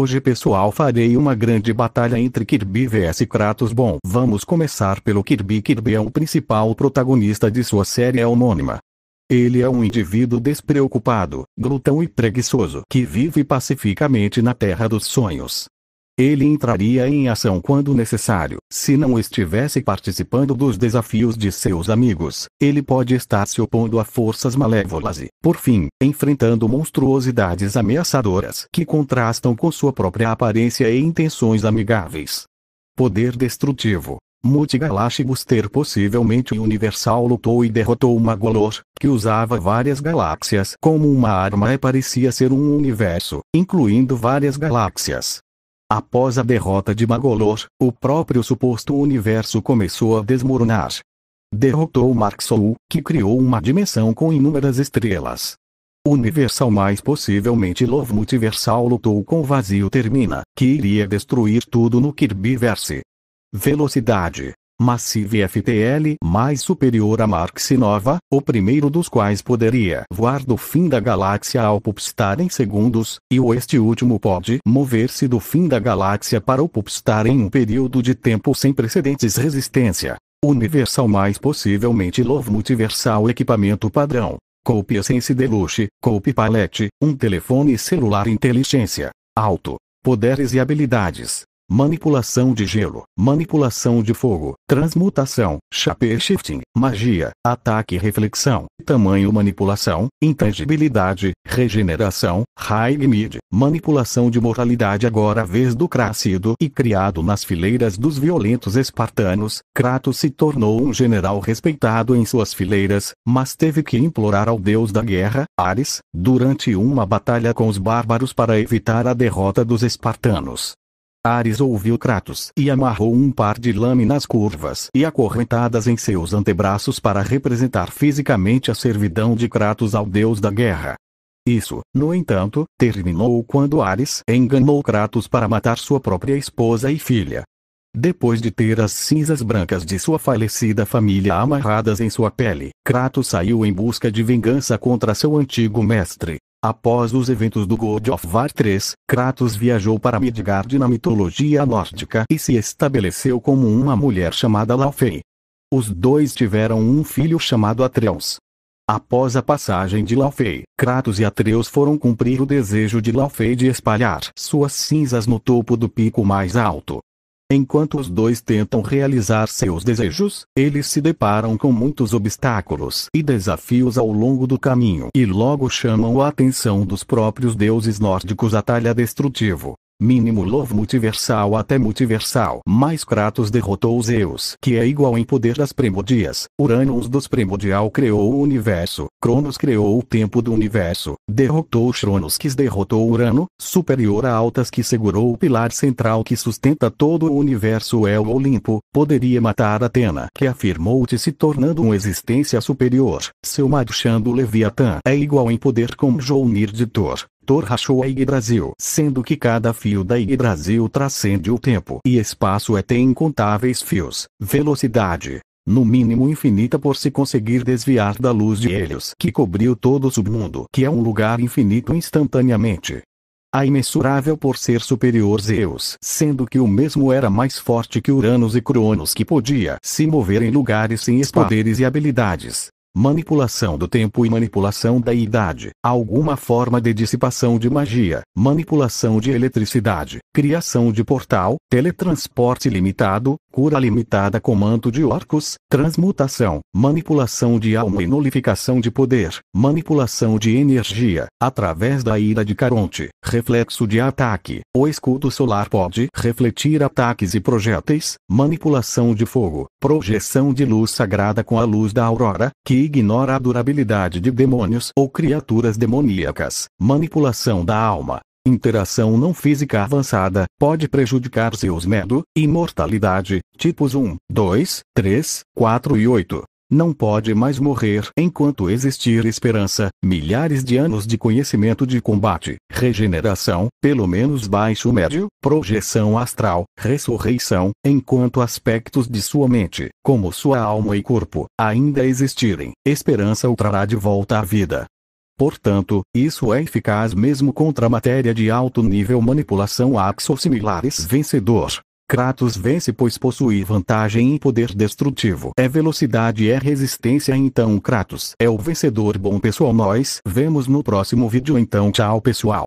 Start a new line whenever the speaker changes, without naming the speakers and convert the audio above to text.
Hoje pessoal farei uma grande batalha entre Kirby vs Kratos bom vamos começar pelo Kirby Kirby é o principal protagonista de sua série homônima. Ele é um indivíduo despreocupado, glutão e preguiçoso que vive pacificamente na Terra dos Sonhos. Ele entraria em ação quando necessário, se não estivesse participando dos desafios de seus amigos. Ele pode estar se opondo a forças malévolas e, por fim, enfrentando monstruosidades ameaçadoras que contrastam com sua própria aparência e intenções amigáveis. Poder destrutivo Multigalaxy Booster possivelmente universal lutou e derrotou Magolor, que usava várias galáxias como uma arma e parecia ser um universo, incluindo várias galáxias. Após a derrota de Magolor, o próprio suposto universo começou a desmoronar. Derrotou Mark Soul, que criou uma dimensão com inúmeras estrelas. Universal mais possivelmente Love Multiversal lutou com Vazio Termina, que iria destruir tudo no Kirbyverse. Velocidade. Massive FTL mais superior a Marx Nova, o primeiro dos quais poderia voar do fim da galáxia ao Pupstar em segundos, e o este último pode mover-se do fim da galáxia para o Pupstar em um período de tempo sem precedentes resistência. Universal mais possivelmente Love Multiversal equipamento padrão. Cope Sense Deluxe, Cope Palette, um telefone celular inteligência. Alto. Poderes e habilidades manipulação de gelo, manipulação de fogo, transmutação, shape shifting, magia, ataque e reflexão, tamanho manipulação, intangibilidade, regeneração, high mid, manipulação de moralidade agora a vez do Crássido e criado nas fileiras dos violentos espartanos, Kratos se tornou um general respeitado em suas fileiras, mas teve que implorar ao deus da guerra, Ares, durante uma batalha com os bárbaros para evitar a derrota dos espartanos. Ares ouviu Kratos e amarrou um par de lâminas curvas e acorrentadas em seus antebraços para representar fisicamente a servidão de Kratos ao deus da guerra. Isso, no entanto, terminou quando Ares enganou Kratos para matar sua própria esposa e filha. Depois de ter as cinzas brancas de sua falecida família amarradas em sua pele, Kratos saiu em busca de vingança contra seu antigo mestre, Após os eventos do God of War 3, Kratos viajou para Midgard na mitologia nórdica e se estabeleceu como uma mulher chamada Laufey. Os dois tiveram um filho chamado Atreus. Após a passagem de Laufey, Kratos e Atreus foram cumprir o desejo de Laufey de espalhar suas cinzas no topo do pico mais alto. Enquanto os dois tentam realizar seus desejos, eles se deparam com muitos obstáculos e desafios ao longo do caminho e logo chamam a atenção dos próprios deuses nórdicos a talha destrutivo mínimo love multiversal até multiversal. Mais Kratos derrotou Zeus, que é igual em poder das primordias. Uranus dos primordial criou o universo. Cronos criou o tempo do universo. Derrotou Cronos que derrotou Urano, superior a Altas que segurou o pilar central que sustenta todo o universo é o Olimpo. Poderia matar Atena, que afirmou-te se tornando uma existência superior. Seu marchando Leviatã é igual em poder com Jounir de Thor. Thor rachou a Yggdrasil, sendo que cada fio da Yggdrasil transcende o tempo e espaço é tem incontáveis fios, velocidade, no mínimo infinita por se conseguir desviar da luz de Helios que cobriu todo o submundo, que é um lugar infinito instantaneamente. A imensurável por ser superior Zeus, sendo que o mesmo era mais forte que Uranus e Cronos que podia se mover em lugares sem poderes e habilidades manipulação do tempo e manipulação da idade, alguma forma de dissipação de magia, manipulação de eletricidade, criação de portal, teletransporte limitado, cura limitada comando de orcos, transmutação, manipulação de alma e nulificação de poder, manipulação de energia, através da ira de Caronte, reflexo de ataque, o escudo solar pode refletir ataques e projéteis, manipulação de fogo, projeção de luz sagrada com a luz da aurora, que ignora a durabilidade de demônios ou criaturas demoníacas, manipulação da alma, interação não física avançada, pode prejudicar seus medo, imortalidade, tipos 1, 2, 3, 4 e 8. Não pode mais morrer enquanto existir esperança, milhares de anos de conhecimento de combate, regeneração, pelo menos baixo médio, projeção astral, ressurreição, enquanto aspectos de sua mente, como sua alma e corpo, ainda existirem, esperança o trará de volta à vida. Portanto, isso é eficaz mesmo contra a matéria de alto nível manipulação axo-similares vencedor. Kratos vence pois possui vantagem em poder destrutivo. É velocidade e é resistência então Kratos é o vencedor bom pessoal nós vemos no próximo vídeo então tchau pessoal.